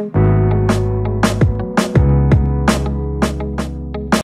thank you